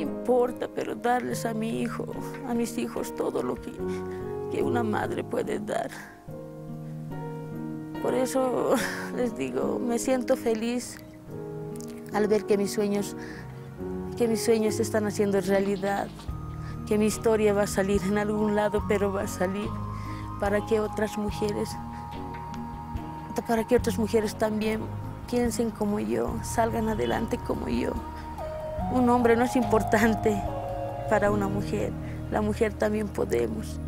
importa, pero darles a mi hijo, a mis hijos, todo lo que, que una madre puede dar. Por eso les digo, me siento feliz al ver que mis sueños, que mis sueños se están haciendo realidad, que mi historia va a salir en algún lado, pero va a salir para que otras mujeres, para que otras mujeres también piensen como yo, salgan adelante como yo. Un hombre no es importante para una mujer, la mujer también podemos.